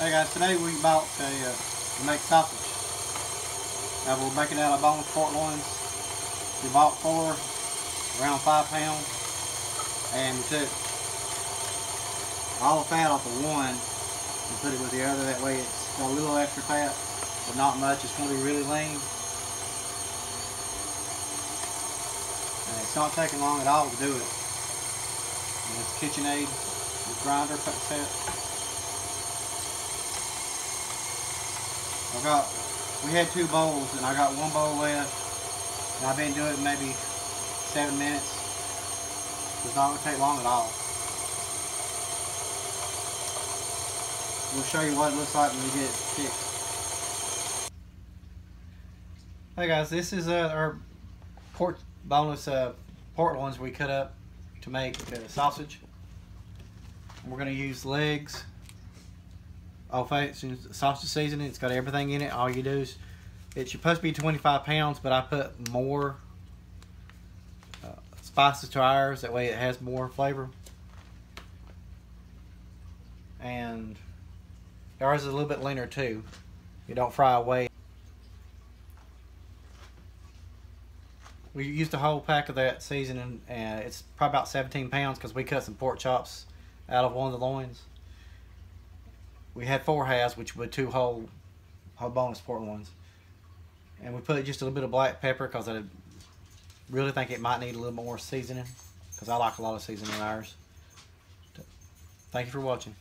Hey guys, today we bought a, uh, to make sausage. Now we're making out of boneless pork loins. We bought four, around five pounds, and we took all the fat off of one and put it with the other. That way it's got a little extra fat, but not much. It's going to be really lean. And it's not taking long at all to do it. And it's KitchenAid, grinder set. I got, we had two bowls and I got one bowl left. And I've been doing it maybe seven minutes. It's not to take long at all. We'll show you what it looks like when we get it fixed. Hey guys, this is uh, our pork boneless uh, pork loins we cut up to make sausage. We're going to use Leggs, old fashioned sausage seasoning. It's got everything in it. All you do is, it's supposed to be 25 pounds, but I put more uh, spices to ours. That way it has more flavor. And ours is a little bit leaner too. You don't fry away. We used a whole pack of that seasoning, and it's probably about 17 pounds because we cut some pork chops out of one of the loins. We had four halves, which were two whole, whole boneless pork ones. And we put just a little bit of black pepper because I really think it might need a little more seasoning because I like a lot of seasoning in ours. Thank you for watching.